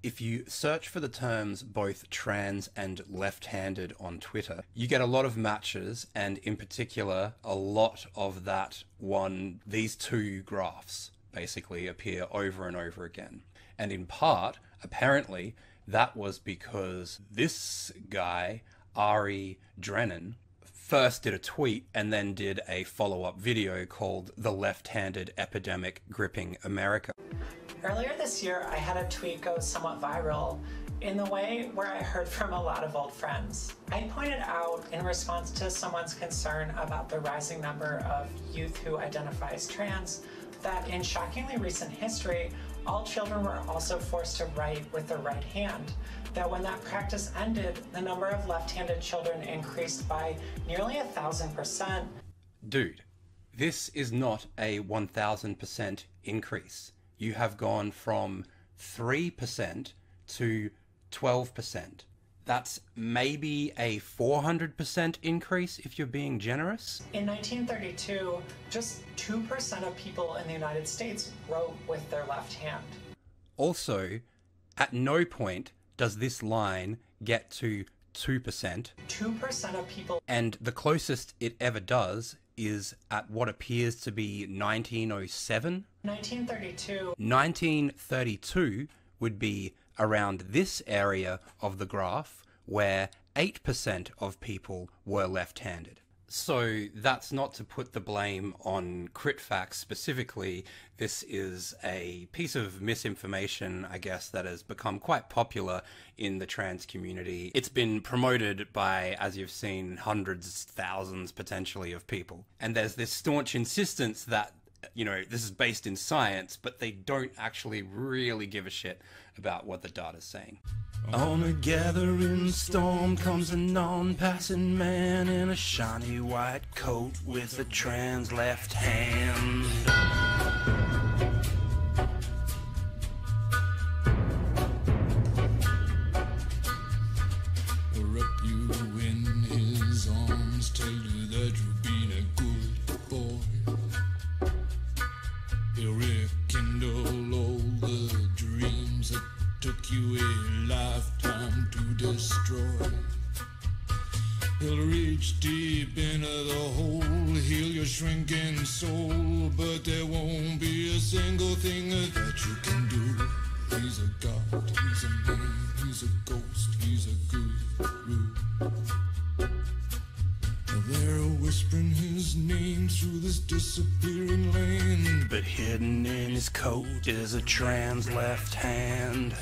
If you search for the terms both trans and left handed on Twitter, you get a lot of matches, and in particular, a lot of that one, these two graphs basically appear over and over again. And in part, apparently, that was because this guy, Ari Drennen, first did a tweet and then did a follow up video called The Left Handed Epidemic Gripping America. Earlier this year, I had a tweet go somewhat viral in the way where I heard from a lot of old friends. I pointed out in response to someone's concern about the rising number of youth who identify as trans that in shockingly recent history, all children were also forced to write with the right hand. That when that practice ended, the number of left handed children increased by nearly a thousand percent. Dude, this is not a 1000% increase you have gone from 3% to 12%. That's maybe a 400% increase if you're being generous. In 1932, just 2% of people in the United States wrote with their left hand. Also, at no point does this line get to 2%. 2% of people. And the closest it ever does is at what appears to be 1907. 1932. 1932 would be around this area of the graph where 8% of people were left handed. So that's not to put the blame on CritFacts specifically. This is a piece of misinformation, I guess, that has become quite popular in the trans community. It's been promoted by, as you've seen, hundreds, thousands potentially of people. And there's this staunch insistence that you know, this is based in science, but they don't actually really give a shit about what the data's saying. On a gathering storm comes a non-passing man in a shiny white coat with a trans left hand. Is a trans left hand.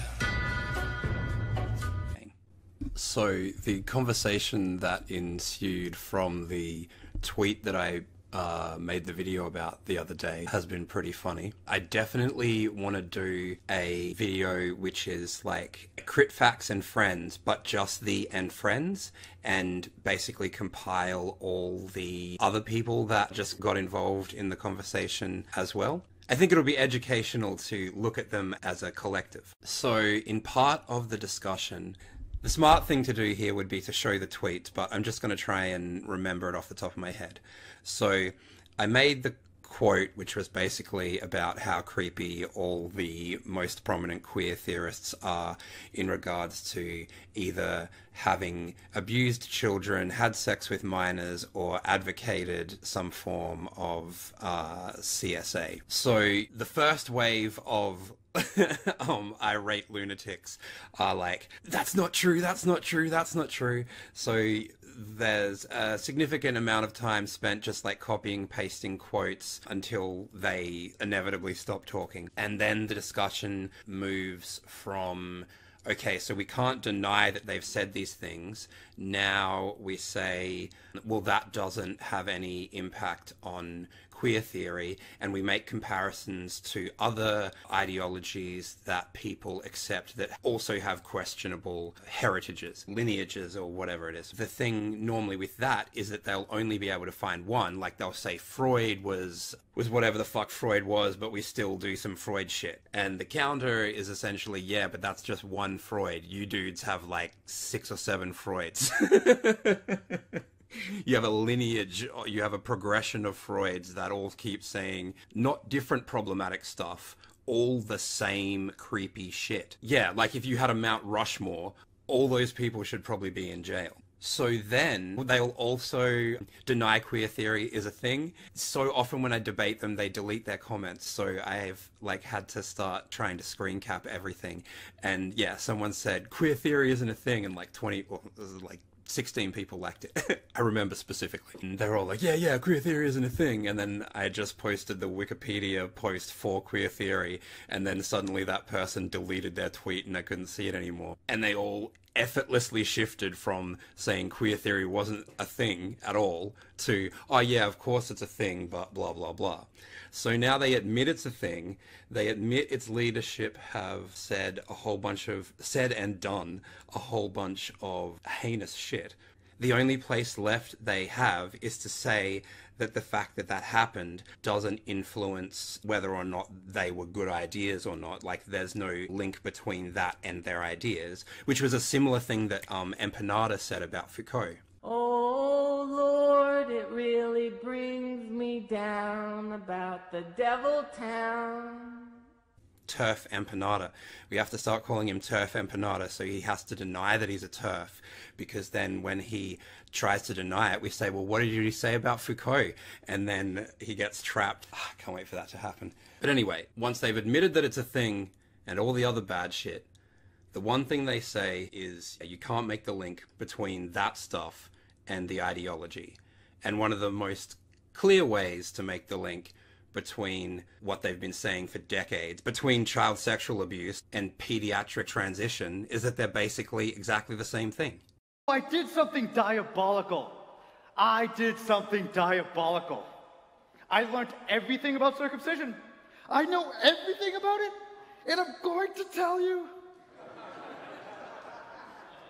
So, the conversation that ensued from the tweet that I uh, made the video about the other day has been pretty funny. I definitely want to do a video which is like CritFacts and friends, but just the and friends, and basically compile all the other people that just got involved in the conversation as well. I think it'll be educational to look at them as a collective. So, in part of the discussion, the smart thing to do here would be to show the tweet, but I'm just going to try and remember it off the top of my head. So I made the quote, which was basically about how creepy all the most prominent queer theorists are in regards to either having abused children, had sex with minors, or advocated some form of uh, CSA. So the first wave of um, irate lunatics are like, that's not true, that's not true, that's not true. So there's a significant amount of time spent just like copying, pasting quotes until they inevitably stop talking. And then the discussion moves from okay, so we can't deny that they've said these things. Now we say, well, that doesn't have any impact on queer theory and we make comparisons to other ideologies that people accept that also have questionable heritages, lineages, or whatever it is. The thing normally with that is that they'll only be able to find one. Like they'll say Freud was was whatever the fuck Freud was, but we still do some Freud shit. And the counter is essentially, yeah, but that's just one Freud. You dudes have like six or seven Freuds. you have a lineage, you have a progression of Freuds that all keep saying not different problematic stuff, all the same creepy shit. Yeah, like if you had a Mount Rushmore, all those people should probably be in jail. So then they'll also deny queer theory is a thing. So often when I debate them, they delete their comments. So I've like had to start trying to screen cap everything. And yeah, someone said queer theory isn't a thing, and like twenty, well, like 16 people liked it. I remember specifically. And they were all like, yeah, yeah, queer theory isn't a thing. And then I just posted the Wikipedia post for queer theory. And then suddenly that person deleted their tweet and I couldn't see it anymore. And they all effortlessly shifted from saying queer theory wasn't a thing at all to, oh yeah, of course it's a thing, but blah, blah, blah. So now they admit it's a thing. They admit its leadership have said a whole bunch of, said and done a whole bunch of heinous shit. The only place left they have is to say that the fact that that happened doesn't influence whether or not they were good ideas or not. Like, there's no link between that and their ideas, which was a similar thing that um, Empanada said about Foucault. Oh Lord, it really brings me down about the devil town. TERF empanada. We have to start calling him Turf empanada, so he has to deny that he's a turf, because then when he tries to deny it, we say, well, what did you say about Foucault? And then he gets trapped. Oh, I can't wait for that to happen. But anyway, once they've admitted that it's a thing and all the other bad shit, the one thing they say is you can't make the link between that stuff and the ideology. And one of the most clear ways to make the link between what they've been saying for decades, between child sexual abuse and pediatric transition, is that they're basically exactly the same thing. I did something diabolical. I did something diabolical. I learned everything about circumcision. I know everything about it, and I'm going to tell you.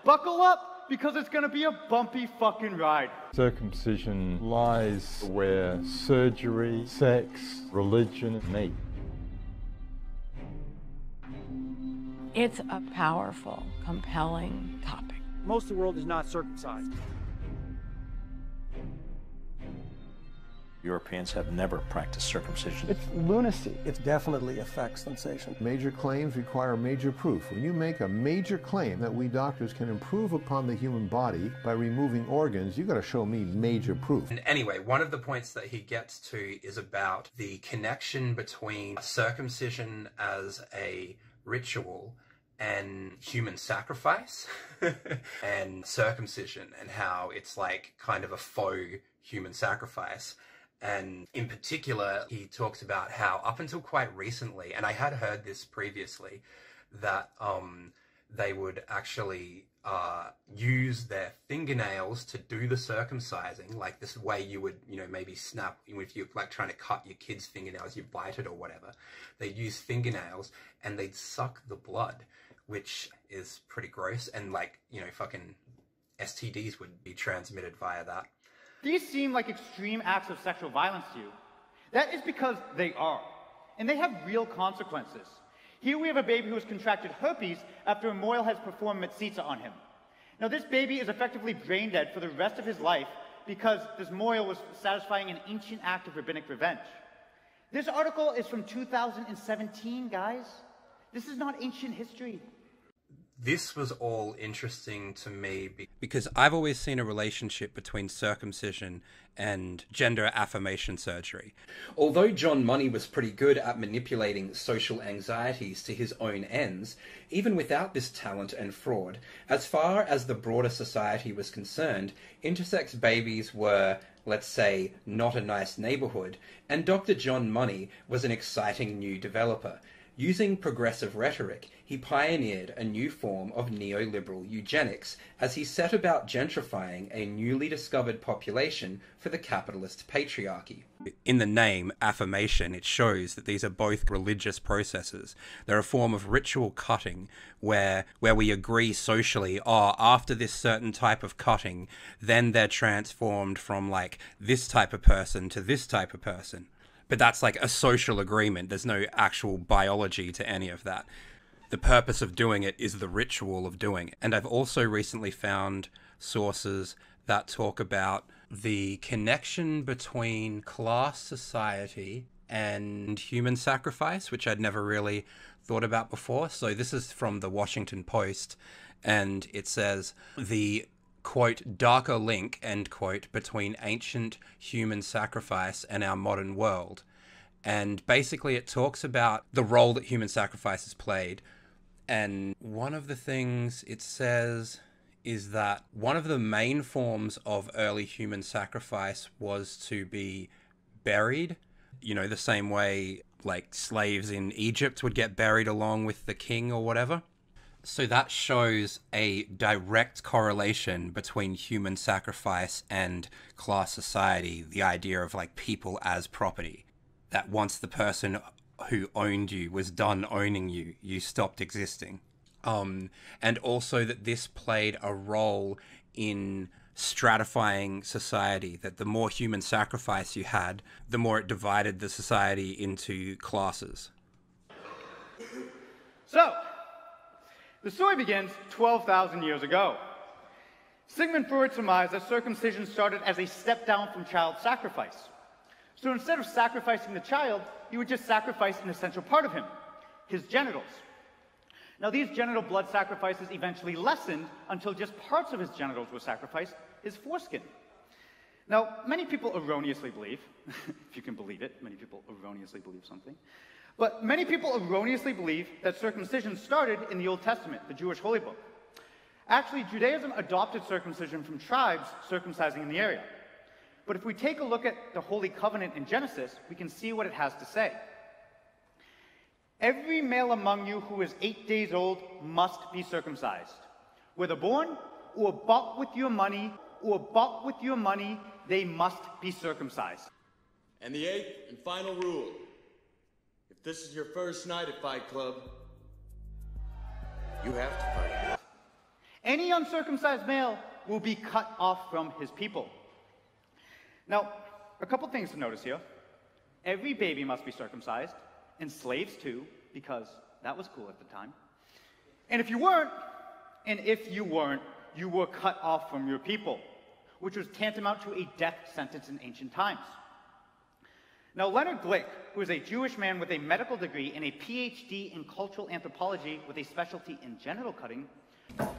Buckle up, because it's going to be a bumpy fucking ride. Circumcision lies where surgery, sex, religion meet. It's a powerful, compelling topic. Most of the world is not circumcised. Europeans have never practiced circumcision. It's lunacy. It definitely affects sensation. Major claims require major proof. When you make a major claim that we doctors can improve upon the human body by removing organs, you got to show me major proof. And anyway, one of the points that he gets to is about the connection between circumcision as a ritual and human sacrifice and circumcision and how it's like kind of a faux human sacrifice. And in particular, he talks about how up until quite recently, and I had heard this previously, that um, they would actually uh, use their fingernails to do the circumcising, like this way you would, you know, maybe snap, if you're like trying to cut your kid's fingernails, you bite it or whatever. They'd use fingernails and they'd suck the blood, which is pretty gross. And like, you know, fucking STDs would be transmitted via that. These seem like extreme acts of sexual violence to you. That is because they are. And they have real consequences. Here we have a baby who has contracted herpes after a mohel has performed metzitzah on him. Now this baby is effectively brain dead for the rest of his life because this mohel was satisfying an ancient act of rabbinic revenge. This article is from 2017, guys. This is not ancient history this was all interesting to me because I've always seen a relationship between circumcision and gender affirmation surgery. Although John Money was pretty good at manipulating social anxieties to his own ends, even without this talent and fraud, as far as the broader society was concerned, intersex babies were, let's say, not a nice neighborhood, and Dr. John Money was an exciting new developer. Using progressive rhetoric, he pioneered a new form of neoliberal eugenics as he set about gentrifying a newly discovered population for the capitalist patriarchy. In the name affirmation, it shows that these are both religious processes. They're a form of ritual cutting where where we agree socially, oh, after this certain type of cutting, then they're transformed from like this type of person to this type of person but that's like a social agreement. There's no actual biology to any of that. The purpose of doing it is the ritual of doing it. And I've also recently found sources that talk about the connection between class society and human sacrifice, which I'd never really thought about before. So this is from the Washington Post, and it says the quote darker link end quote between ancient human sacrifice and our modern world. And basically, it talks about the role that human sacrifice has played. And one of the things it says is that one of the main forms of early human sacrifice was to be buried, you know, the same way like slaves in Egypt would get buried along with the king or whatever. So that shows a direct correlation between human sacrifice and class society, the idea of like people as property. That once the person who owned you was done owning you, you stopped existing um, and also that this played a role in stratifying society that the more human sacrifice you had the more it divided the society into classes so the story begins 12,000 years ago. Sigmund freud surmised that circumcision started as a step down from child sacrifice. So instead of sacrificing the child you would just sacrifice an essential part of him his genitals. Now, these genital blood sacrifices eventually lessened until just parts of his genitals were sacrificed, his foreskin. Now, many people erroneously believe, if you can believe it, many people erroneously believe something, but many people erroneously believe that circumcision started in the Old Testament, the Jewish holy book. Actually, Judaism adopted circumcision from tribes circumcising in the area. But if we take a look at the Holy Covenant in Genesis, we can see what it has to say. Every male among you who is eight days old must be circumcised, whether born or bought with your money, or bought with your money, they must be circumcised. And the eighth and final rule this is your first night at Fight Club, you have to fight. Any uncircumcised male will be cut off from his people. Now, a couple things to notice here. Every baby must be circumcised, and slaves too, because that was cool at the time. And if you weren't, and if you weren't, you were cut off from your people, which was tantamount to a death sentence in ancient times. Now, Leonard Glick, who is a Jewish man with a medical degree and a PhD in cultural anthropology with a specialty in genital cutting,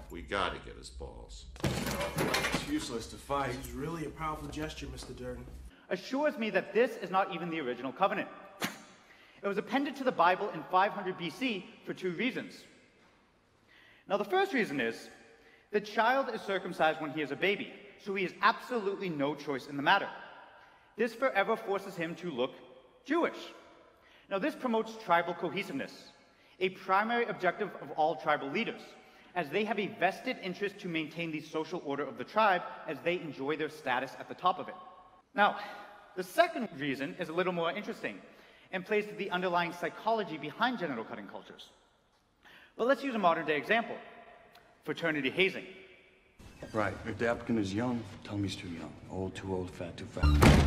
we gotta get his balls. It's useless to fight. It's really a powerful gesture, Mr. Durden. Assures me that this is not even the original covenant. It was appended to the Bible in 500 BC for two reasons. Now, the first reason is the child is circumcised when he is a baby, so he has absolutely no choice in the matter. This forever forces him to look Jewish. Now, this promotes tribal cohesiveness, a primary objective of all tribal leaders, as they have a vested interest to maintain the social order of the tribe as they enjoy their status at the top of it. Now, the second reason is a little more interesting and plays to the underlying psychology behind genital cutting cultures. But let's use a modern day example fraternity hazing. Right. If the applicant is young, tell him he's too young. Old, too old, fat, too fat.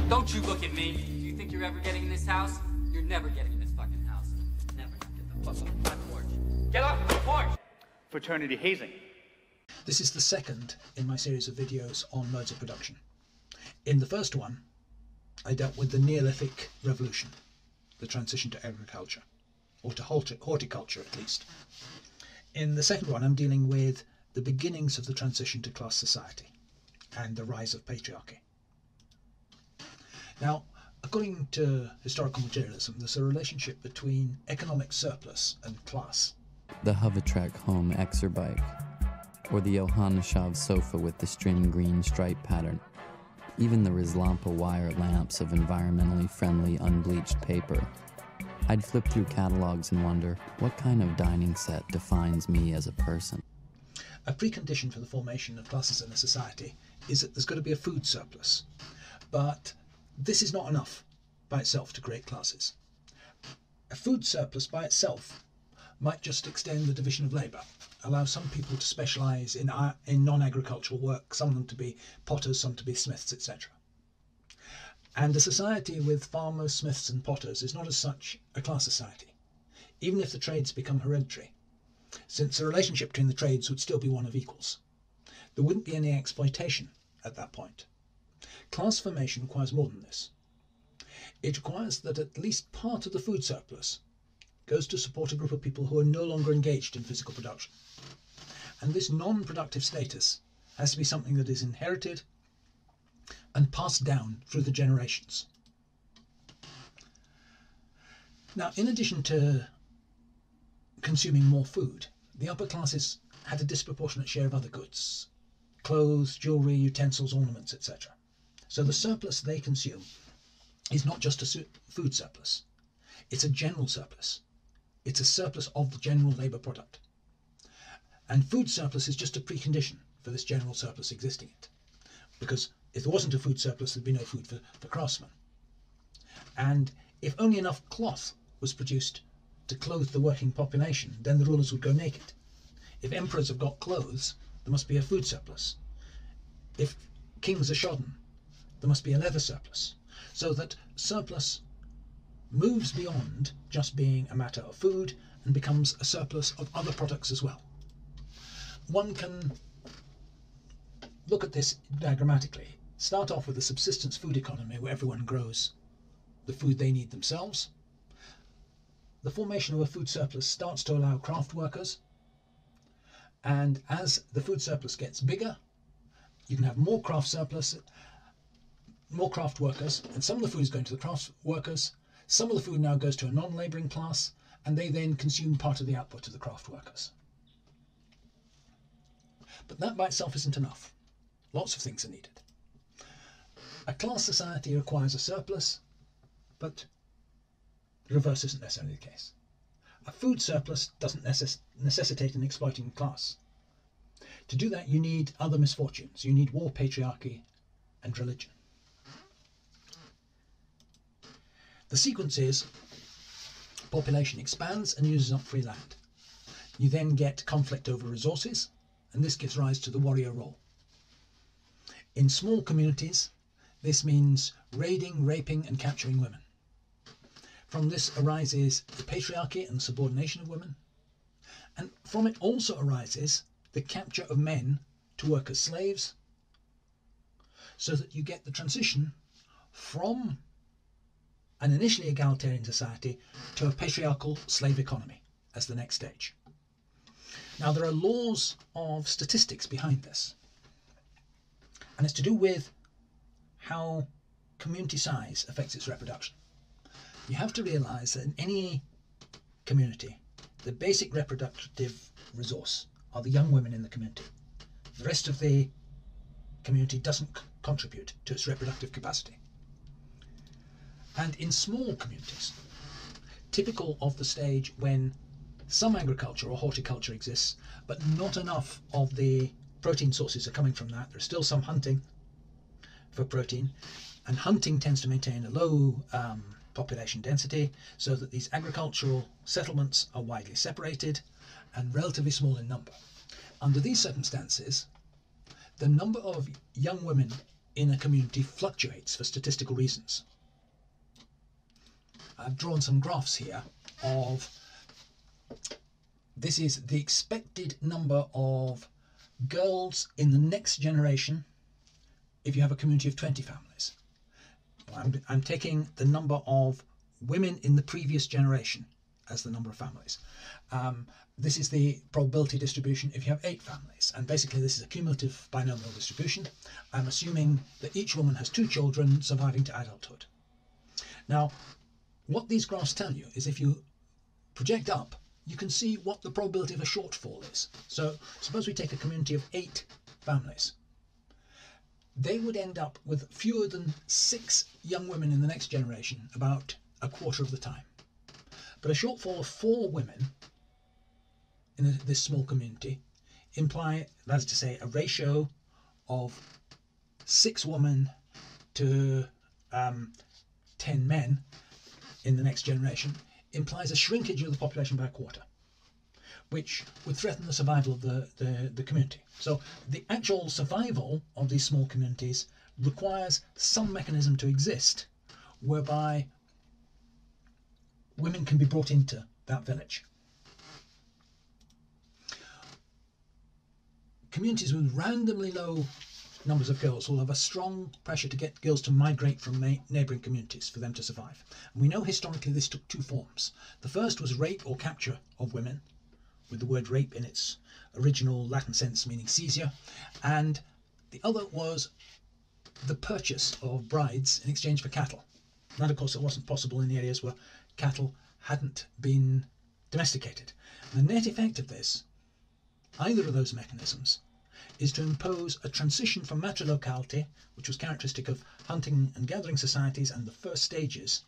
Don't you look at me. Do you think you're ever getting in this house? You're never getting in this fucking house. Never. Get the fuck off my porch. Get off my porch! Fraternity hazing. This is the second in my series of videos on modes of production. In the first one, I dealt with the Neolithic Revolution the transition to agriculture, or to horticulture at least. In the second one, I'm dealing with the beginnings of the transition to class society and the rise of patriarchy. Now, according to historical materialism, there's a relationship between economic surplus and class. The Hovetrekke home Exer bike, or the Johanneshov sofa with the Strinne green stripe pattern, even the Rislampa wire lamps of environmentally friendly unbleached paper. I'd flip through catalogs and wonder what kind of dining set defines me as a person. A precondition for the formation of classes in a society is that there's got to be a food surplus. But this is not enough by itself to create classes. A food surplus by itself might just extend the division of labour, allow some people to specialise in, in non agricultural work, some of them to be potters, some to be smiths, etc. And a society with farmers, smiths, and potters is not as such a class society, even if the trades become hereditary, since the relationship between the trades would still be one of equals. There wouldn't be any exploitation at that point. Class formation requires more than this. It requires that at least part of the food surplus goes to support a group of people who are no longer engaged in physical production. And this non productive status has to be something that is inherited and passed down through the generations. Now, in addition to consuming more food, the upper classes had a disproportionate share of other goods clothes, jewellery, utensils, ornaments, etc. So the surplus they consume is not just a food surplus, it's a general surplus. It's a surplus of the general labour product. And food surplus is just a precondition for this general surplus existing it. Because if there wasn't a food surplus, there'd be no food for, for craftsmen. And if only enough cloth was produced to clothe the working population, then the rulers would go naked. If emperors have got clothes, there must be a food surplus. If kings are shodden, there must be a leather surplus. So that surplus moves beyond just being a matter of food and becomes a surplus of other products as well. One can look at this diagrammatically. Start off with a subsistence food economy where everyone grows the food they need themselves. The formation of a food surplus starts to allow craft workers, and as the food surplus gets bigger, you can have more craft surplus, more craft workers, and some of the food is going to the craft workers, some of the food now goes to a non-labouring class, and they then consume part of the output of the craft workers. But that by itself isn't enough. Lots of things are needed. A class society requires a surplus, but the reverse isn't necessarily the case. A food surplus doesn't necess necessitate an exploiting class. To do that, you need other misfortunes. You need war, patriarchy, and religion. The sequence is population expands and uses up free land. You then get conflict over resources, and this gives rise to the warrior role. In small communities, this means raiding, raping, and capturing women. From this arises the patriarchy and subordination of women, and from it also arises the capture of men to work as slaves, so that you get the transition from an initially egalitarian society to a patriarchal slave economy as the next stage. Now, there are laws of statistics behind this, and it's to do with how community size affects its reproduction. You have to realize that in any community, the basic reproductive resource are the young women in the community. The rest of the community doesn't contribute to its reproductive capacity and in small communities, typical of the stage when some agriculture or horticulture exists, but not enough of the protein sources are coming from that. There's still some hunting for protein, and hunting tends to maintain a low um, population density so that these agricultural settlements are widely separated and relatively small in number. Under these circumstances, the number of young women in a community fluctuates for statistical reasons. I've drawn some graphs here of this is the expected number of girls in the next generation if you have a community of 20 families. I'm, I'm taking the number of women in the previous generation as the number of families. Um, this is the probability distribution if you have eight families. And basically this is a cumulative binomial distribution. I'm assuming that each woman has two children surviving to adulthood. Now, what these graphs tell you is if you project up, you can see what the probability of a shortfall is. So suppose we take a community of eight families. They would end up with fewer than six young women in the next generation about a quarter of the time. But a shortfall of four women in a, this small community imply, that is to say, a ratio of six women to um, 10 men in the next generation implies a shrinkage of the population by a quarter, which would threaten the survival of the, the, the community. So the actual survival of these small communities requires some mechanism to exist whereby women can be brought into that village. Communities with randomly low numbers of girls will have a strong pressure to get girls to migrate from neighbouring communities for them to survive. And we know historically this took two forms. The first was rape or capture of women, with the word rape in its original Latin sense meaning seizure, and the other was the purchase of brides in exchange for cattle. That, of course, it wasn't possible in the areas where cattle hadn't been domesticated. The net effect of this, either of those mechanisms, is to impose a transition from matrilocality, which was characteristic of hunting and gathering societies and the first stages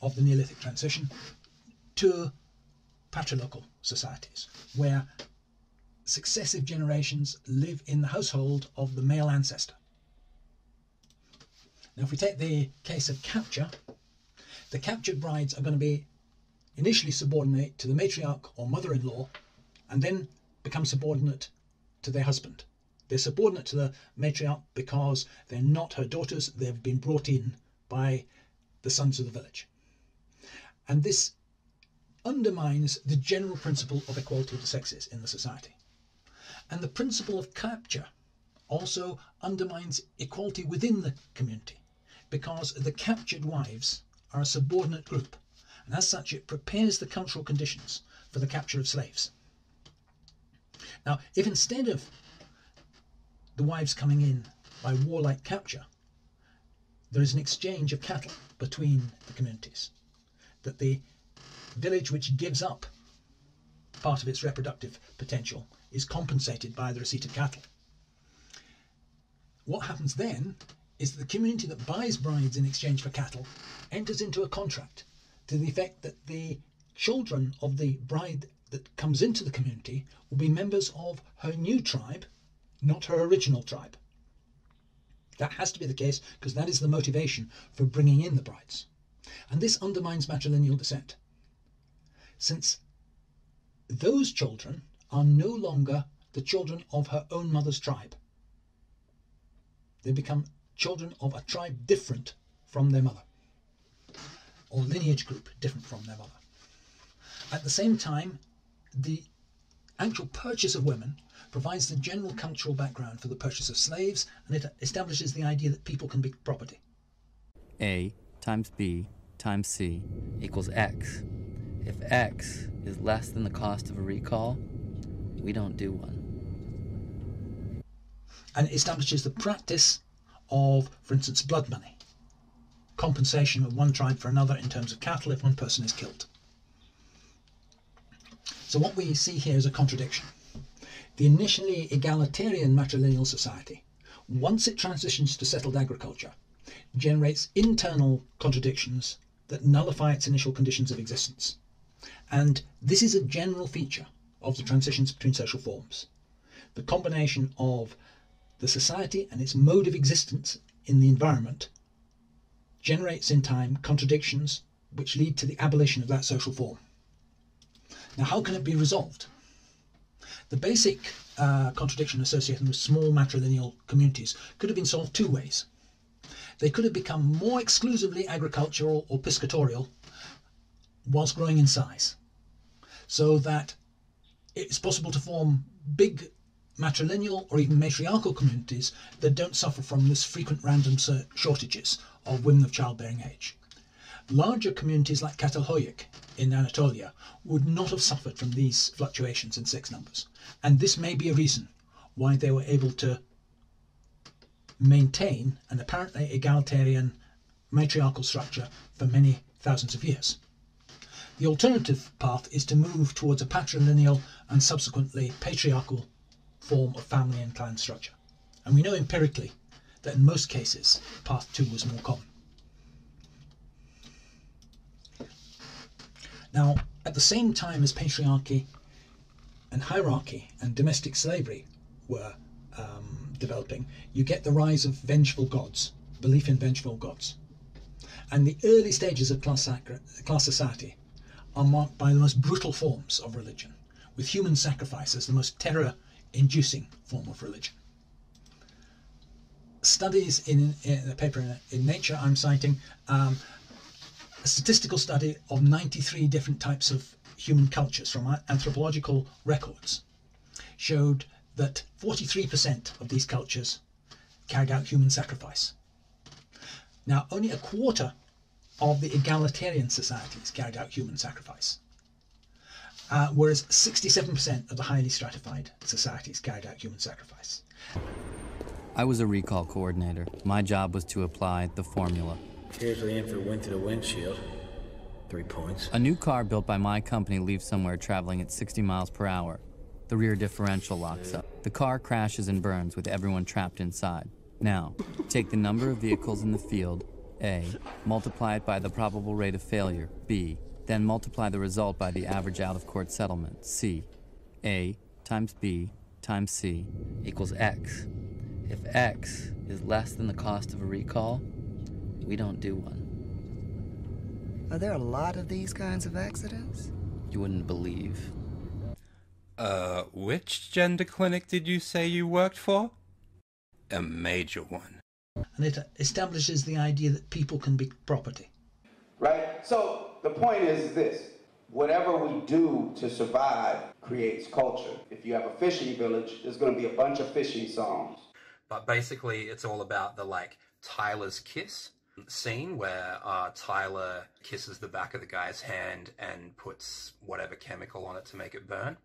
of the Neolithic transition, to patrilocal societies, where successive generations live in the household of the male ancestor. Now, if we take the case of capture, the captured brides are going to be initially subordinate to the matriarch or mother in law and then become subordinate to their husband. They're subordinate to the matriarch because they're not her daughters, they've been brought in by the sons of the village. And this undermines the general principle of equality of the sexes in the society. And the principle of capture also undermines equality within the community because the captured wives are a subordinate group, and as such, it prepares the cultural conditions for the capture of slaves. Now, if instead of the wives coming in by warlike capture, there is an exchange of cattle between the communities, that the village which gives up part of its reproductive potential is compensated by the receipt of cattle. What happens then is that the community that buys brides in exchange for cattle enters into a contract to the effect that the children of the bride that comes into the community will be members of her new tribe, not her original tribe. That has to be the case because that is the motivation for bringing in the brides. And this undermines matrilineal descent. Since those children are no longer the children of her own mother's tribe. They become children of a tribe different from their mother, or lineage group different from their mother. At the same time, the actual purchase of women provides the general cultural background for the purchase of slaves and it establishes the idea that people can be property. A times B times C equals X. If X is less than the cost of a recall, we don't do one. And it establishes the practice of, for instance, blood money, compensation of one tribe for another in terms of cattle if one person is killed. So what we see here is a contradiction. The initially egalitarian matrilineal society, once it transitions to settled agriculture, generates internal contradictions that nullify its initial conditions of existence. And this is a general feature of the transitions between social forms. The combination of the society and its mode of existence in the environment generates in time contradictions which lead to the abolition of that social form. Now, how can it be resolved? The basic uh, contradiction associated with small matrilineal communities could have been solved two ways. They could have become more exclusively agricultural or piscatorial whilst growing in size, so that it's possible to form big matrilineal or even matriarchal communities that don't suffer from this frequent random shortages of women of childbearing age. Larger communities like Catalhoyuk in Anatolia would not have suffered from these fluctuations in sex numbers, and this may be a reason why they were able to maintain an apparently egalitarian matriarchal structure for many thousands of years. The alternative path is to move towards a patrilineal and subsequently patriarchal form of family and clan structure. And we know empirically that in most cases, path two was more common. Now, at the same time as patriarchy and hierarchy and domestic slavery were um, developing, you get the rise of vengeful gods, belief in vengeful gods. And the early stages of class, class society are marked by the most brutal forms of religion, with human sacrifice as the most terror inducing form of religion. Studies in, in a paper in, in, Nature I'm citing um, a statistical study of 93 different types of human cultures from anthropological records showed that 43% of these cultures carried out human sacrifice. Now, only a quarter of the egalitarian societies carried out human sacrifice, uh, whereas 67% of the highly stratified societies carried out human sacrifice. I was a recall coordinator. My job was to apply the formula. Here's the info went through the windshield. Three points. A new car built by my company leaves somewhere traveling at 60 miles per hour. The rear differential locks up. The car crashes and burns with everyone trapped inside. Now, take the number of vehicles in the field, A, multiply it by the probable rate of failure, B, then multiply the result by the average out-of-court settlement, C. A times B times C equals X. If X is less than the cost of a recall, we don't do one. Are there a lot of these kinds of accidents? You wouldn't believe. Uh, which gender clinic did you say you worked for? A major one. And it establishes the idea that people can be property. Right? So the point is this whatever we do to survive creates culture. If you have a fishing village, there's going to be a bunch of fishing songs. But basically, it's all about the like Tyler's kiss scene where uh, Tyler kisses the back of the guy's hand and puts whatever chemical on it to make it burn.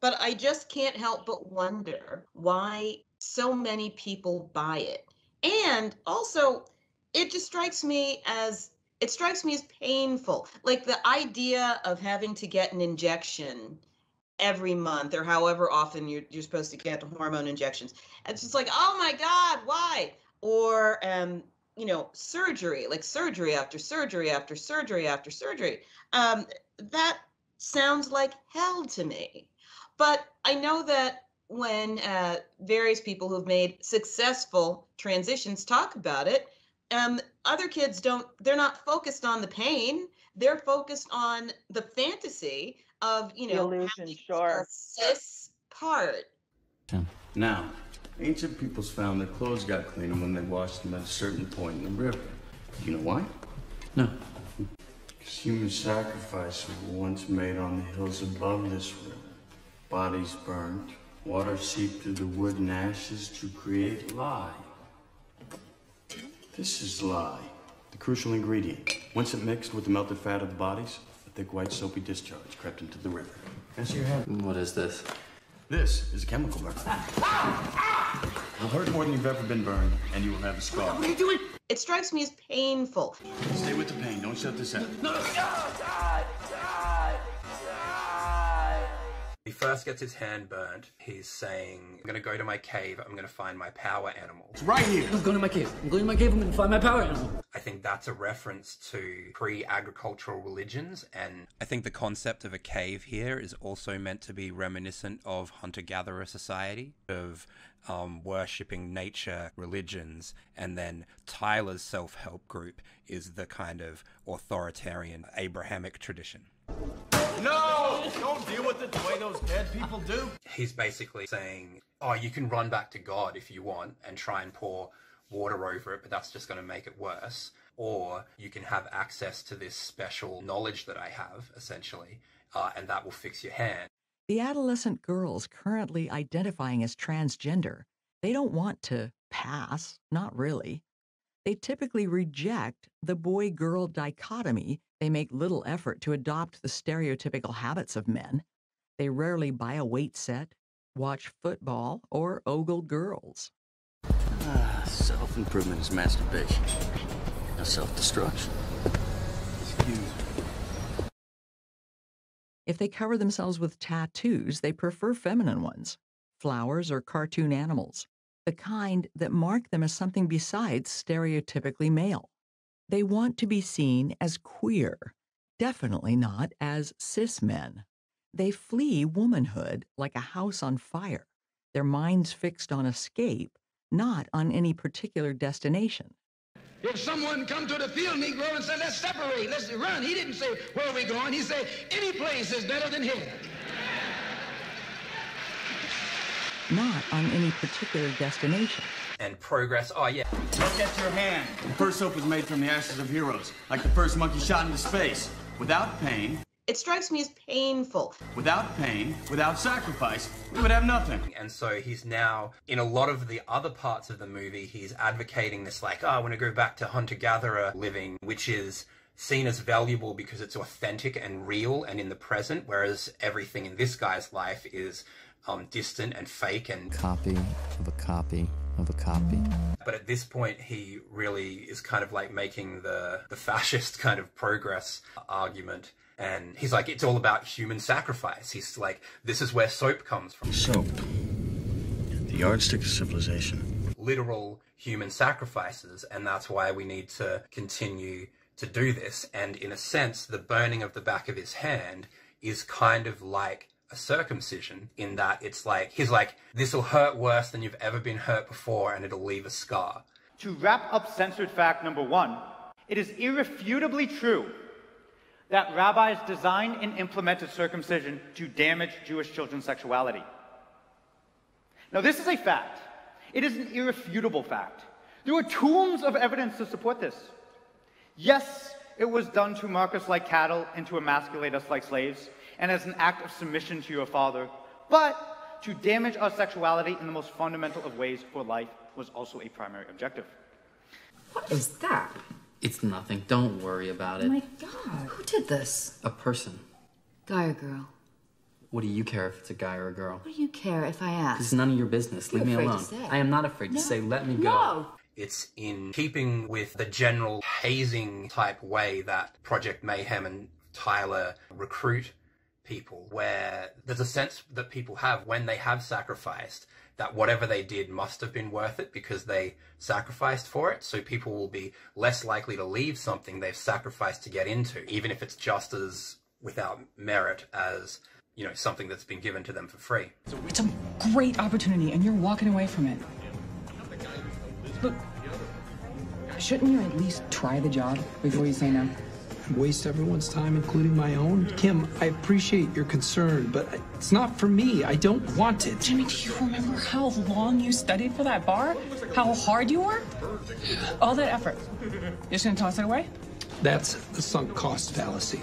But I just can't help but wonder why so many people buy it. And also, it just strikes me as it strikes me as painful. Like the idea of having to get an injection every month or however often you're, you're supposed to get hormone injections. It's just like, oh my God, why? Or, um, you know, surgery, like surgery after surgery after surgery after surgery. Um, that sounds like hell to me. But I know that when uh, various people who've made successful transitions talk about it, um, other kids don't, they're not focused on the pain. They're focused on the fantasy of, you know, illusion, sure. cis part. Now, ancient peoples found their clothes got cleaner when they washed them at a certain point in the river. You know why? No. Because human sacrifices were once made on the hills above this river. Bodies burned, water seeped through the wood and ashes to create lye. This is lye, the crucial ingredient. Once it mixed with the melted fat of the bodies, a thick white soapy discharge crept into the river. Answer your hand. What is this? This is a chemical burn. It'll hurt more than you've ever been burned, and you will have a scar. What are you doing? It strikes me as painful. Stay with the pain. Don't shut this out. No, no, God, He first gets his hand burned. He's saying, I'm going to go to my cave. I'm going to find my power animal. It's right here. I'm going to my cave. I'm going to my cave. I'm going to find my power animal. I think that's a reference to pre agricultural religions. And I think the concept of a cave here is also meant to be reminiscent of hunter gatherer society, of um, worshipping nature religions. And then Tyler's self help group is the kind of authoritarian Abrahamic tradition. No! Don't deal with it the way those dead people do. He's basically saying, oh, you can run back to God if you want and try and pour water over it, but that's just going to make it worse. Or you can have access to this special knowledge that I have, essentially, uh, and that will fix your hand. The adolescent girls currently identifying as transgender, they don't want to pass, not really. They typically reject the boy girl dichotomy. They make little effort to adopt the stereotypical habits of men. They rarely buy a weight set, watch football, or ogle girls. Ah, self improvement is masturbation. Now, self destruction. Excuse me. If they cover themselves with tattoos, they prefer feminine ones flowers or cartoon animals, the kind that mark them as something besides stereotypically male. They want to be seen as queer, definitely not as cis men. They flee womanhood like a house on fire, their minds fixed on escape, not on any particular destination. If someone come to the field, Negro, and said, let's separate, let's run, he didn't say, where are we going? He said, any place is better than here. Not on any particular destination. And progress, oh yeah. Look at your hand. The first soap was made from the ashes of heroes, like the first monkey shot into space. Without pain. It strikes me as painful. Without pain, without sacrifice, we would have nothing. And so he's now, in a lot of the other parts of the movie, he's advocating this, like, oh, I want to go back to hunter gatherer living, which is seen as valuable because it's authentic and real and in the present, whereas everything in this guy's life is um, distant and fake and Copy of a copy of a copy. but at this point he really is kind of like making the the fascist kind of progress argument and he's like it's all about human sacrifice he's like this is where soap comes from Soap. The yardstick of civilization. literal human sacrifices and that's why we need to continue to do this and in a sense the burning of the back of his hand is kind of like a circumcision in that it's like he's like this will hurt worse than you've ever been hurt before and it'll leave a scar To wrap up censored fact number one, it is irrefutably true that rabbis designed and implemented circumcision to damage Jewish children's sexuality. Now, this is a fact. It is an irrefutable fact. There are tombs of evidence to support this. Yes, it was done to mark us like cattle and to emasculate us like slaves, and as an act of submission to your father, but to damage our sexuality in the most fundamental of ways for life was also a primary objective. What is that? It's nothing. Don't worry about it. Oh it. my god. Who did this? A person. Guy or girl? What do you care if it's a guy or a girl? What do you care if I ask? It's ask? none of your business. You're Leave me afraid to alone. say. I am not afraid No. to say, let me go. No. It's in keeping with the general hazing type way that Project Mayhem and Tyler recruit people, where there's a sense that people have when they have sacrificed that whatever they did must have been worth it because they sacrificed for it. So people will be less likely to leave something they've sacrificed to get into, even if it's just as without merit as, you know, something that's been given to them for free. So it's a great opportunity, and you're walking away from it. Look, shouldn't you at least try the job before you say no? Waste everyone's time, including my own. Kim, I appreciate your concern, but it's not for me. I don't want it. Jimmy, do you remember how long you studied for that bar? How hard you worked? All that effort. You're just gonna toss it away? That's the sunk cost fallacy.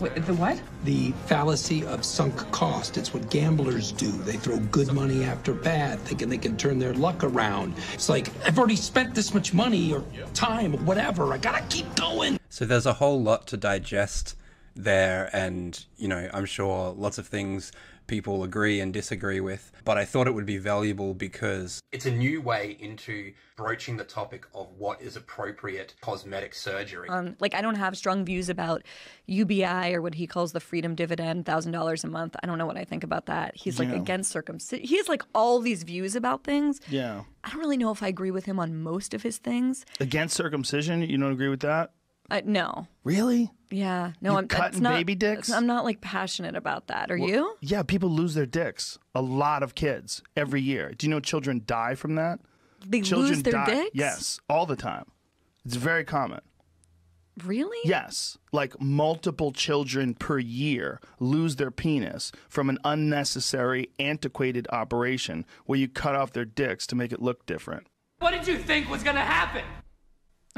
Wait, the what? The fallacy of sunk cost. It's what gamblers do. They throw good money after bad, thinking they can turn their luck around. It's like, I've already spent this much money or time or whatever. I gotta keep going. So there's a whole lot to digest there, and you know, I'm sure lots of things people agree and disagree with, but I thought it would be valuable because it's a new way into broaching the topic of what is appropriate cosmetic surgery. Um, like I don't have strong views about UBI or what he calls the freedom dividend, thousand dollars a month. I don't know what I think about that. He's like Yeah. against circumcision. He has like all these views about things. Yeah. I don't really know if I agree with him on most of his things. Against circumcision, you don't agree with that? Uh, no. Really? Yeah. No, You I'm cutting not, baby dicks? I'm not like passionate about that. Are Well, you? Yeah, people lose their dicks. A lot of kids every year. Do you know children die from that? They children lose their die. dicks? Yes, all the time. It's very common. Really? Yes, like multiple children per year lose their penis from an unnecessary, antiquated operation where you cut off their dicks to make it look different. What did you think was gonna happen?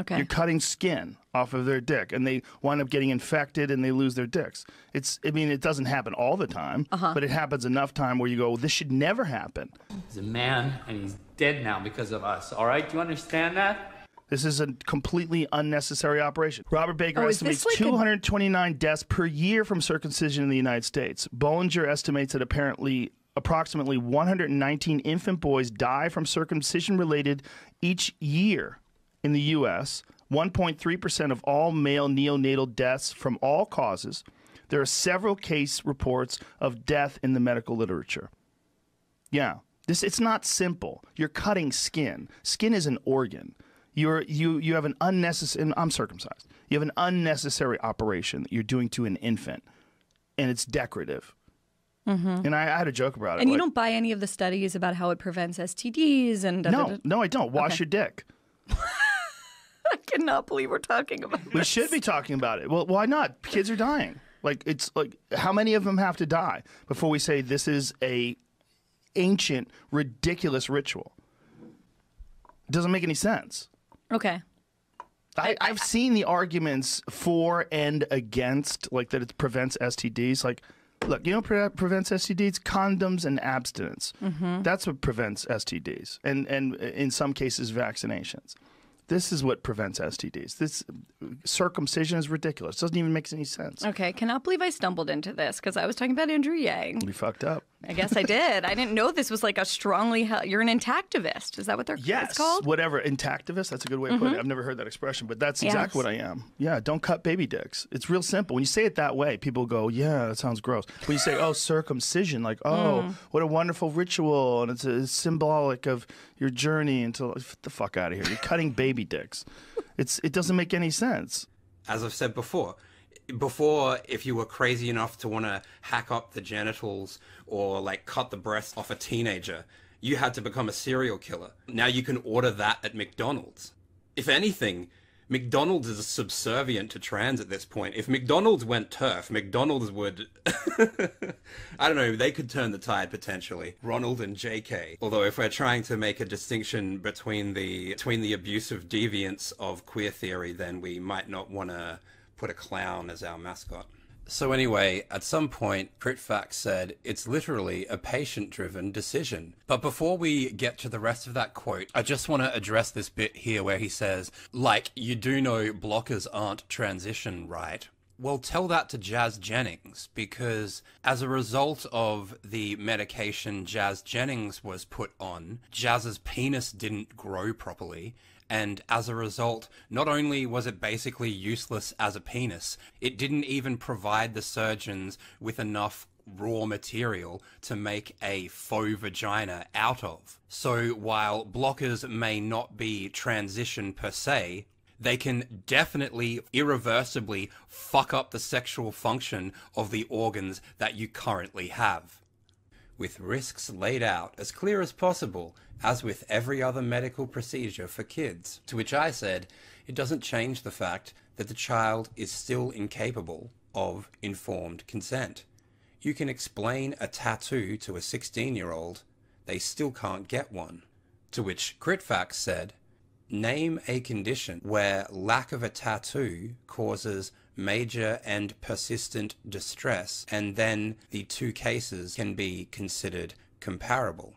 Okay. You're cutting skin off of their dick, and they wind up getting infected, and they lose their dicks. It's, I mean, it doesn't happen all the time, Uh-huh. but it happens enough time where you go, this should never happen. He's a man, and he's dead now because of us. All right, do you understand that? This is a completely unnecessary operation. Robert Baker Oh, estimates like a- 229 deaths per year from circumcision in the United States. Bollinger estimates that apparently approximately 119 infant boys die from circumcision related each year in the U.S. 1.3% of all male neonatal deaths from all causes. There are several case reports of death in the medical literature. Yeah. This it's not simple. You're cutting skin. Skin is an organ. You're you you have an unnecessary and I'm circumcised. You have an unnecessary operation that you're doing to an infant and it's decorative. Mm-hmm. And I, I had a joke about it. And you like, don't buy any of the studies about how it prevents STDs and da- da- No, da- no, I don't. Wash Okay. your dick. I cannot believe we're talking about We should be talking about it. Well, why not? Kids are dying. Like it's like how many of them have to die before we say this is a ancient, ridiculous ritual? It doesn't make any sense. Okay. I, I've seen the arguments for and against, like that it prevents STDs. Like, look, you know, what pre- prevents STDs condoms and abstinence. Mhm. That's what prevents STDs, and and in some cases vaccinations. This is what prevents STDs. This circumcision is ridiculous. Doesn't even make any sense. Okay, cannot believe I stumbled into this because I was talking about Andrew Yang. We fucked up. I guess I did. I didn't know this was like a strongly held. You're an intactivist. Is that what they're Yes, it's called? whatever. Intactivist. That's a good way to put Mhm. it. I've never heard that expression, but that's Yes. exactly what I am. Yeah, don't cut baby dicks. It's real simple. When you say it that way, people go, "Yeah, that sounds gross." When you say, "Oh, circumcision," like, "Oh, Mm. what a wonderful ritual," and it's, it's symbolic of your journey into get the fuck out of here. You're cutting baby dicks. It's it doesn't make any sense. as I've said before, before if you were crazy enough to want to hack up the genitals or like cut the breast off a teenager, you had to become a serial killer. Now you can order that at McDonald's. If anything, McDonald's is subservient to trans at this point. If McDonald's went turf, McDonald's would I don't know, they could turn the tide potentially. Ronald and JK. Although if we're trying to make a distinction between the between the abusive deviance of queer theory, then we might not want to put a clown as our mascot. So anyway, at some point, CritFacts said it's literally a patient-driven decision. But before we get to the rest of that quote, I just want to address this bit here where he says, like, you do know blockers aren't transition, right? Well, tell that to Jazz Jennings because as a result of the medication Jazz Jennings was put on, Jazz's penis didn't grow properly. And as a result, not only was it basically useless as a penis, it didn't even provide the surgeons with enough raw material to make a faux vagina out of. So while blockers may not be transition per se, they can definitely irreversibly fuck up the sexual function of the organs that you currently have. With risks laid out as clear as possible, as with every other medical procedure for kids. To which I said, it doesn't change the fact that the child is still incapable of informed consent. You can explain a tattoo to a 16 year old, they still can't get one. To which CritFacts said, Name a condition where lack of a tattoo causes major and persistent distress, and then the two cases can be considered comparable.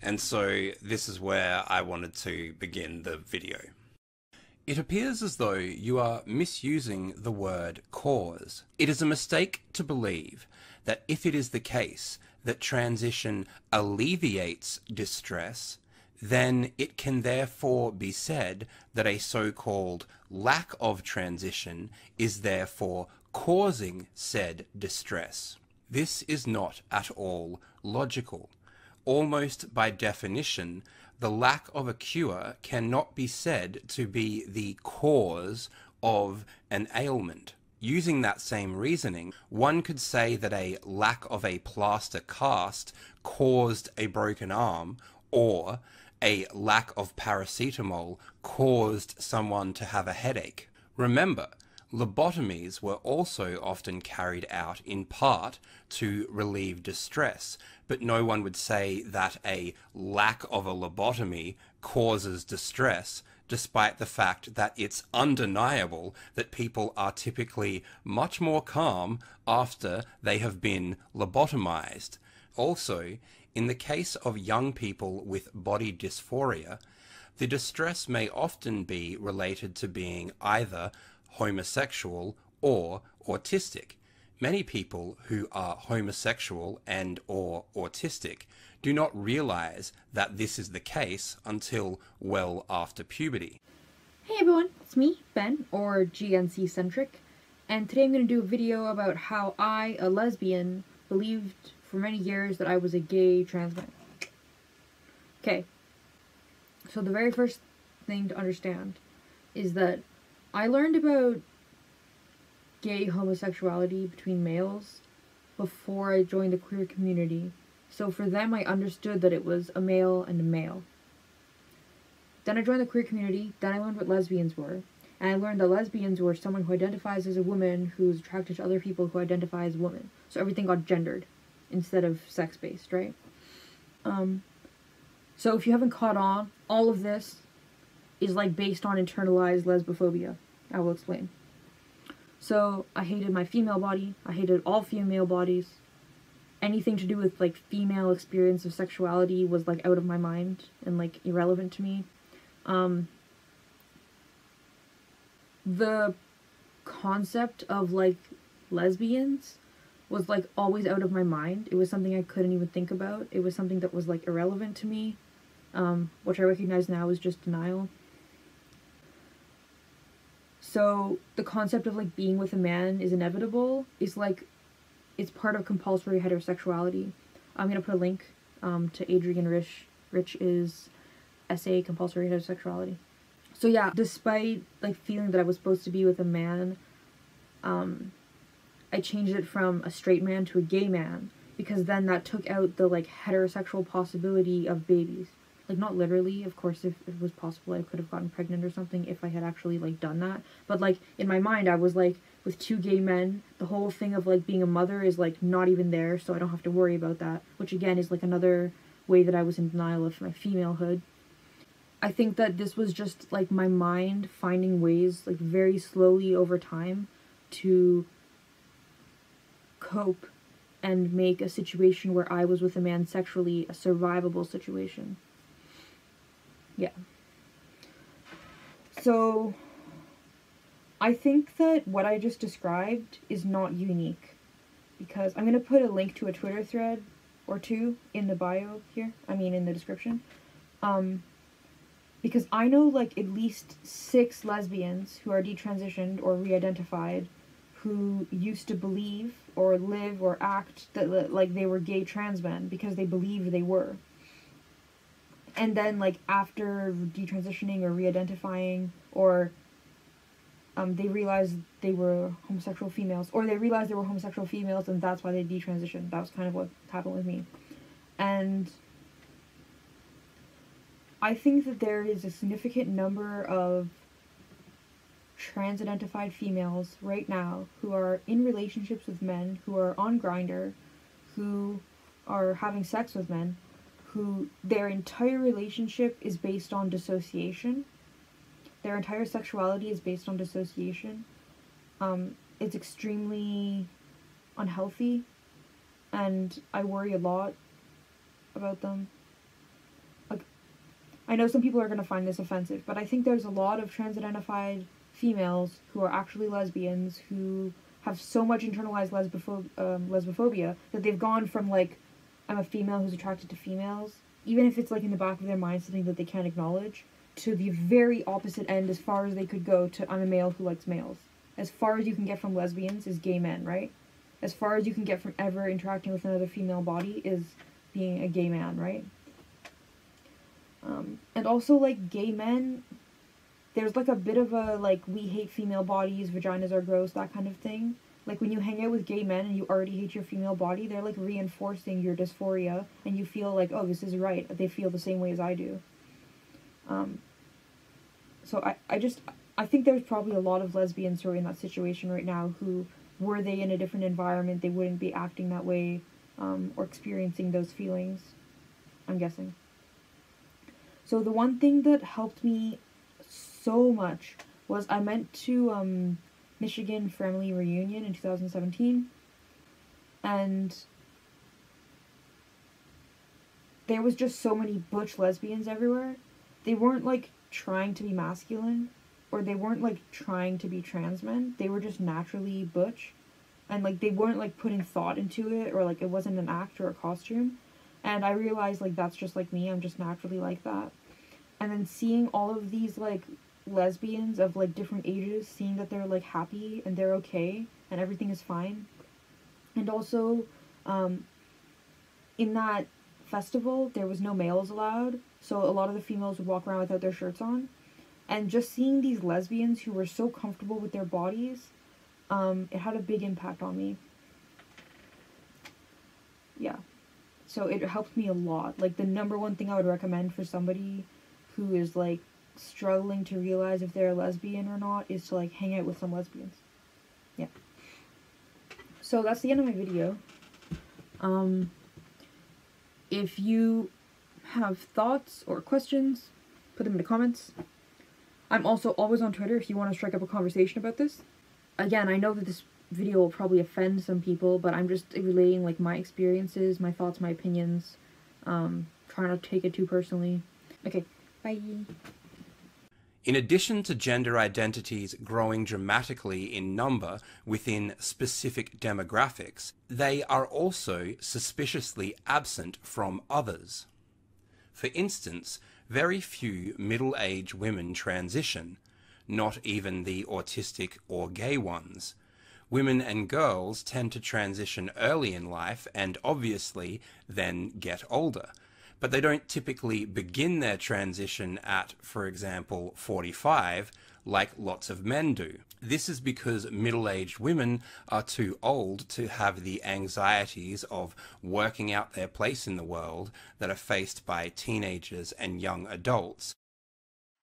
And so this is where I wanted to begin the video. It appears as though you are misusing the word cause. It is a mistake to believe that if it is the case that transition alleviates distress, then it can therefore be said that a so called lack of transition is therefore causing said distress. This is not at all logical. Almost by definition, the lack of a cure cannot be said to be the cause of an ailment. Using that same reasoning, one could say that a lack of a plaster cast caused a broken arm, or a lack of paracetamol caused someone to have a headache. Remember, lobotomies were also often carried out in part to relieve distress, but no one would say that a lack of a lobotomy causes distress, despite the fact that it's undeniable that people are typically much more calm after they have been lobotomized. Also, in the case of young people with body dysphoria, the distress may often be related to being either homosexual or autistic. Many people who are homosexual and or autistic do not realize that this is the case until well after puberty. Hey everyone, it's me, Ben, or GNC Centric, and today I'm going to do a video about how I, a lesbian, believed for many years that I was a gay trans man. Okay, so the very first thing to understand is that I learned about gay homosexuality between males before I joined the queer community. So for them, I understood that it was a male and a male. Then I joined the queer community, then I learned what lesbians were. And I learned that lesbians were someone who identifies as a woman who's attracted to other people who identify as women. So everything got gendered instead of sex based, right? Um, so if you haven't caught on, all of this is like based on internalized lesbophobia. I will explain. So I hated my female body. I hated all female bodies. Anything to do with like female experience of sexuality was like out of my mind and like irrelevant to me. Um, the concept of like lesbians was like always out of my mind. It was something I couldn't even think about. It was something that was like irrelevant to me, um, which I recognize now is just denial. So the concept of like being with a man is inevitable is like it's part of compulsory heterosexuality. I'm gonna put a link um, to Adrienne Rich Rich is essay Compulsory Heterosexuality. So yeah, despite like feeling that I was supposed to be with a man, um, I changed it from a straight man to a gay man because then that took out the like heterosexual possibility of babies. Like not literally, of course if it was possible I could have gotten pregnant or something if I had actually like done that. But like in my mind I was like with two gay men, the whole thing of like being a mother is like not even there, so I don't have to worry about that, which again is like another way that I was in denial of my femalehood. I think that this was just like my mind finding ways like very slowly over time to cope and make a situation where I was with a man sexually a survivable situation. Yeah. So I think that what I just described is not unique because I'm going to put a link to a Twitter thread or two in the bio here. I mean in the description. Um because I know like at least 6 lesbians who are detransitioned or re-identified who used to believe or live or act that like they were gay trans men because they believed they were. And then like after detransitioning or re-identifying or um, they realized they were homosexual females or they realized they were homosexual females and that's why they detransitioned. That was kind of what happened with me. And I think that there is a significant number of trans identified females right now who are in relationships with men, who are on Grindr, who are having sex with men, who their entire relationship is based on dissociation. Their entire sexuality is based on dissociation. Um, it's extremely unhealthy, and I worry a lot about them. Like, I know some people are going to find this offensive, but I think there's a lot of trans identified females who are actually lesbians who have so much internalized lesbopho- um, lesbophobia that they've gone from like I'm a female who's attracted to females, even if it's like in the back of their mind something that they can't acknowledge, to the very opposite end as far as they could go to I'm a male who likes males. As far as you can get from lesbians is gay men, right? As far as you can get from ever interacting with another female body is being a gay man, right? Um, and also like gay men there's like a bit of a like we hate female bodies, vaginas are gross, that kind of thing. Like when you hang out with gay men and you already hate your female body, they're like reinforcing your dysphoria and you feel like, oh, this is right. They feel the same way as I do. Um, so I, I just, I think there's probably a lot of lesbians who are in that situation right now who, were they in a different environment, they wouldn't be acting that way um, or experiencing those feelings. I'm guessing. So the one thing that helped me so much was I went to um, Michigan Family Reunion in 2017, and there was just so many butch lesbians everywhere. They weren't like trying to be masculine, or they weren't like trying to be trans men. They were just naturally butch, and like they weren't like putting thought into it, or like it wasn't an act or a costume. And I realized like that's just like me. I'm just naturally like that. And then seeing all of these like lesbians of like different ages seeing that they're like happy and they're okay and everything is fine. And also um, in that festival there was no males allowed so a lot of the females would walk around without their shirts on. And just seeing these lesbians who were so comfortable with their bodies um, it had a big impact on me. Yeah. So it helped me a lot. Like the number one thing i would recommend for somebody who is like struggling to realize if they're a lesbian or not is to like hang out with some lesbians. Yeah. So that's the end of my video. Um, if you have thoughts or questions, put them in the comments. I'm also always on Twitter if you want to strike up a conversation about this. Again, I know that this video will probably offend some people, but I'm just relating like my experiences, my thoughts, my opinions. Um, trying not to take it too personally. Okay, bye. In addition to gender identities growing dramatically in number within specific demographics, they are also suspiciously absent from others. For instance, very few middle-aged women transition, not even the autistic or gay ones. Women and girls tend to transition early in life and obviously then get older but they don't typically begin their transition at, for example, 45, like lots of men do. This is because middle aged women are too old to have the anxieties of working out their place in the world that are faced by teenagers and young adults.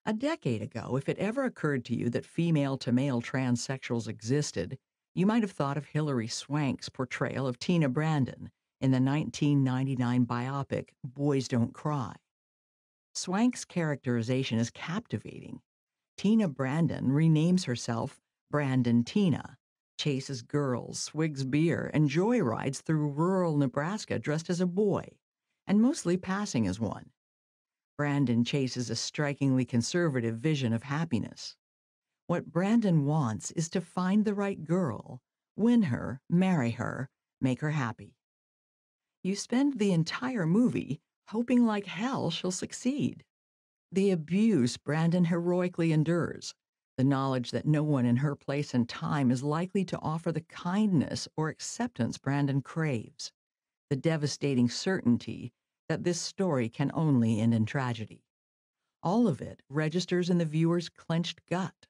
A decade ago, if it ever occurred to you that female to male transsexuals existed, you might have thought of Hilary Swank's portrayal of Teena Brandon in the 1999 biopic Boys Don't Cry. Swank's characterization is captivating. Teena Brandon renames herself Brandon Teena, chases girls, swigs beer, and joyrides through rural Nebraska dressed as a boy, and mostly passing as one. Brandon chases a strikingly conservative vision of happiness. What Brandon wants is to find the right girl, win her, marry her, make her happy. You spend the entire movie hoping like hell she'll succeed. The abuse Brandon heroically endures, the knowledge that no one in her place and time is likely to offer the kindness or acceptance Brandon craves, the devastating certainty that this story can only end in tragedy. All of it registers in the viewer's clenched gut.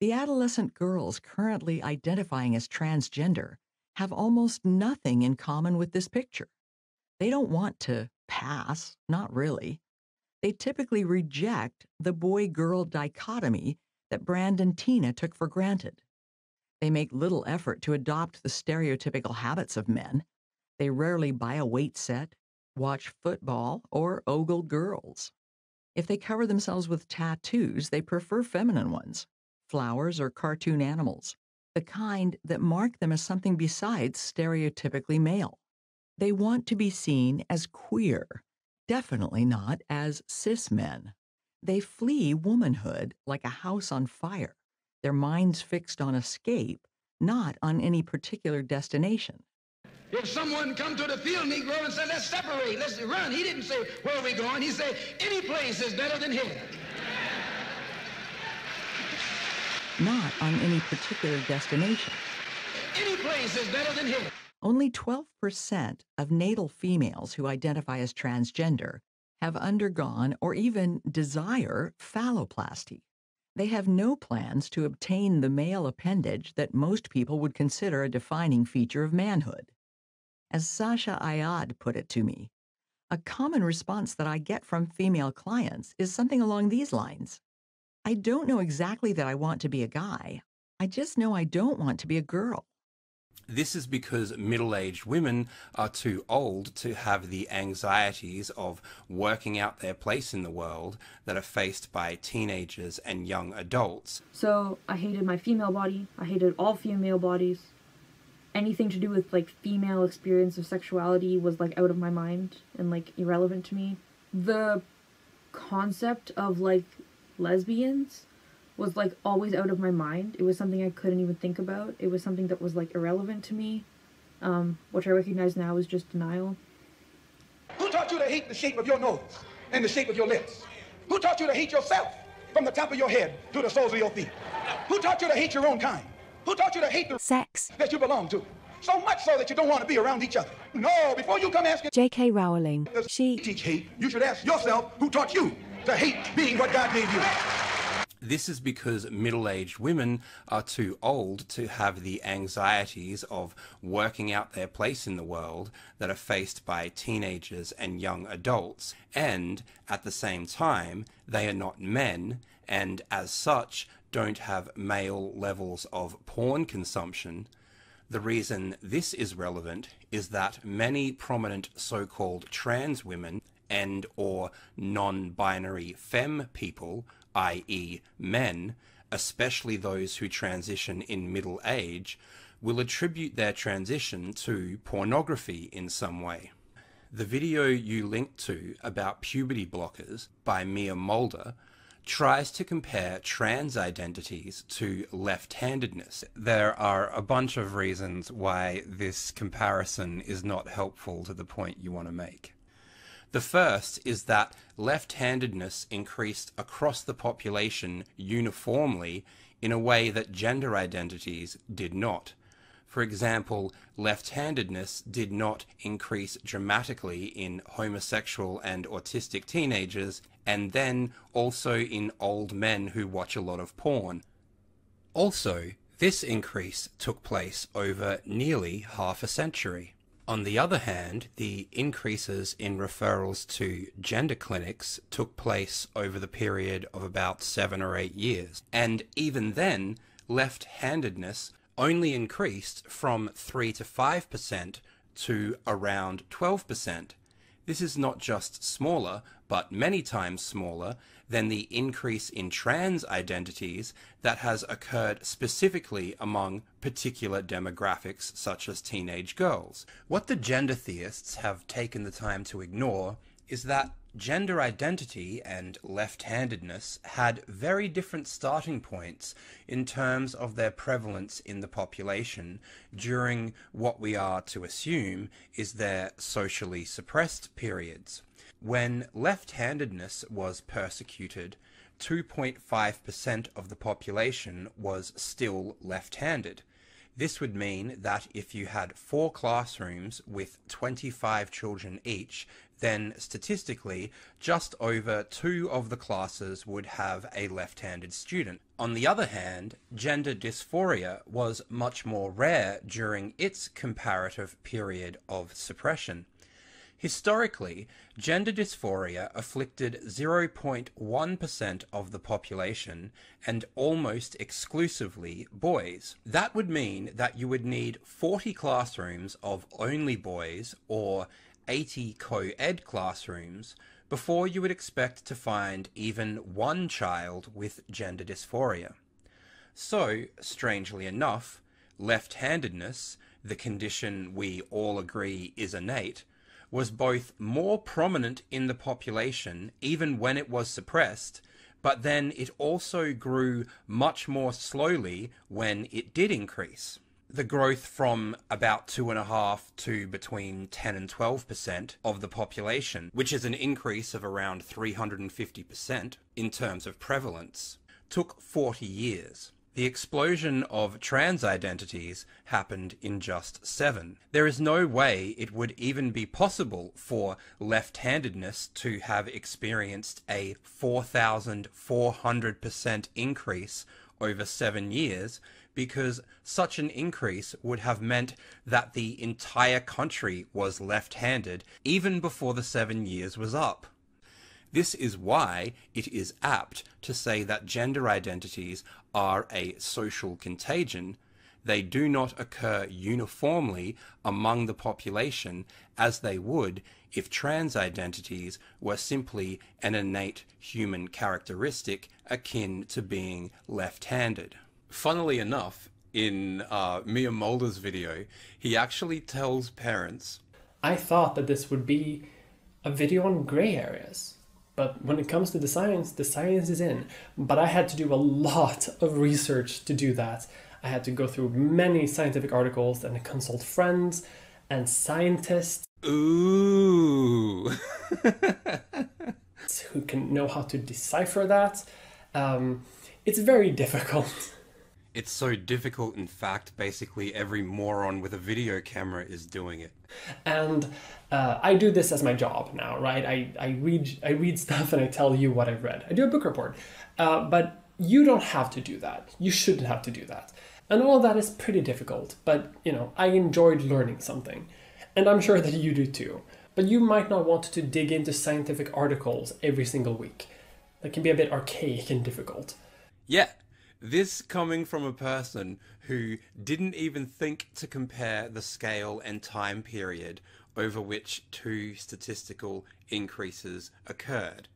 The adolescent girls currently identifying as transgender have almost nothing in common with this picture. They don't want to pass, not really. They typically reject the boy girl dichotomy that Brandon Teena took for granted. They make little effort to adopt the stereotypical habits of men. They rarely buy a weight set, watch football, or ogle girls. If they cover themselves with tattoos, they prefer feminine ones flowers or cartoon animals the kind that mark them as something besides stereotypically male. They want to be seen as queer, definitely not as cis men. They flee womanhood like a house on fire, their minds fixed on escape, not on any particular destination. If someone come to the field Negro and said, let's separate, let's run, he didn't say, where are we going? He said, any place is better than here. Not on any particular destination. Any place is better than here. Only 12% of natal females who identify as transgender have undergone or even desire phalloplasty. They have no plans to obtain the male appendage that most people would consider a defining feature of manhood. As Sasha Ayad put it to me, a common response that I get from female clients is something along these lines I don't know exactly that I want to be a guy. I just know I don't want to be a girl. This is because middle aged women are too old to have the anxieties of working out their place in the world that are faced by teenagers and young adults. So I hated my female body, I hated all female bodies. Anything to do with like female experience of sexuality was like out of my mind and like irrelevant to me. The concept of like lesbians was like always out of my mind. It was something I couldn't even think about. It was something that was like irrelevant to me, um, which I recognize now is just denial. Who taught you to hate the shape of your nose and the shape of your lips? Who taught you to hate yourself from the top of your head to the soles of your feet? Who taught you to hate your own kind? Who taught you to hate the sex that you belong to? So much so that you don't want to be around each other. No, before you come asking J.K. Rowling, she teach hate, you should ask yourself who taught you to hate being what God gave you. This is because middle aged women are too old to have the anxieties of working out their place in the world that are faced by teenagers and young adults, and at the same time, they are not men, and as such, don't have male levels of porn consumption. The reason this is relevant is that many prominent so called trans women and or non-binary femme people, i.e. men, especially those who transition in middle age, will attribute their transition to pornography in some way. The video you linked to about puberty blockers by Mia Mulder tries to compare trans identities to left-handedness. There are a bunch of reasons why this comparison is not helpful to the point you want to make. The first is that left-handedness increased across the population uniformly in a way that gender identities did not. For example, left-handedness did not increase dramatically in homosexual and autistic teenagers, and then also in old men who watch a lot of porn. Also, this increase took place over nearly half a century. On the other hand, the increases in referrals to gender clinics took place over the period of about seven or eight years. And even then, left-handedness only increased from 3 to 5% to around 12%. This is not just smaller, but many times smaller than the increase in trans identities that has occurred specifically among particular demographics such as teenage girls. What the gender theists have taken the time to ignore is that gender identity and left-handedness had very different starting points in terms of their prevalence in the population during what we are to assume is their socially suppressed periods. When left-handedness was persecuted, 2.5% of the population was still left-handed. This would mean that if you had four classrooms with 25 children each, then statistically, just over two of the classes would have a left-handed student. On the other hand, gender dysphoria was much more rare during its comparative period of suppression. Historically, gender dysphoria afflicted 0.1% of the population and almost exclusively boys. That would mean that you would need 40 classrooms of only boys or 80 co-ed classrooms before you would expect to find even one child with gender dysphoria. So, strangely enough, left-handedness, the condition we all agree is innate, was both more prominent in the population even when it was suppressed, but then it also grew much more slowly when it did increase. The growth from about two and a half to between 10 and 12 percent of the population, which is an increase of around 350 percent in terms of prevalence, took 40 years. The explosion of trans identities happened in just seven. There is no way it would even be possible for left-handedness to have experienced a 4,400% increase over seven years because such an increase would have meant that the entire country was left-handed even before the seven years was up. This is why it is apt to say that gender identities are a social contagion. They do not occur uniformly among the population as they would if trans identities were simply an innate human characteristic akin to being left-handed. Funnily enough, in uh, Mia Mulder's video, he actually tells parents I thought that this would be a video on gray areas but when it comes to the science, the science is in. But I had to do a lot of research to do that. I had to go through many scientific articles and consult friends and scientists. Ooh. who can know how to decipher that. Um, it's very difficult. It's so difficult, in fact, basically every moron with a video camera is doing it. And uh, I do this as my job now, right? I, I read I read stuff and I tell you what I've read. I do a book report, uh, but you don't have to do that. You shouldn't have to do that. And all that is pretty difficult, but you know, I enjoyed learning something, and I'm sure that you do too. But you might not want to dig into scientific articles every single week. That can be a bit archaic and difficult. Yeah, this coming from a person who didn't even think to compare the scale and time period over which two statistical increases occurred.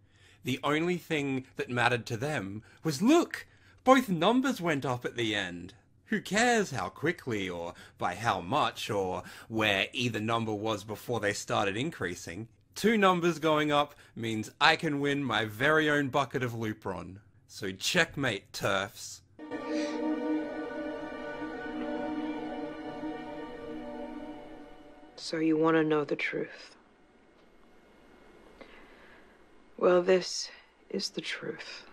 The only thing that mattered to them was look, both numbers went up at the end. Who cares how quickly or by how much or where either number was before they started increasing? Two numbers going up means I can win my very own bucket of Lupron. So checkmate, turfs. So you want to know the truth? Well, this is the truth.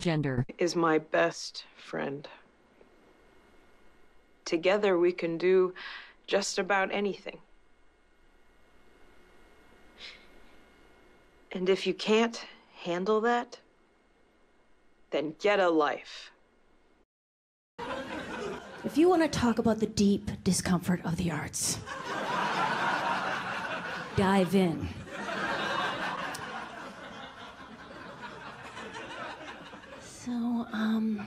Gender is my best friend. Together we can do just about anything. And if you can't handle that, then get a life. If you want to talk about the deep discomfort of the arts, dive in. So, um,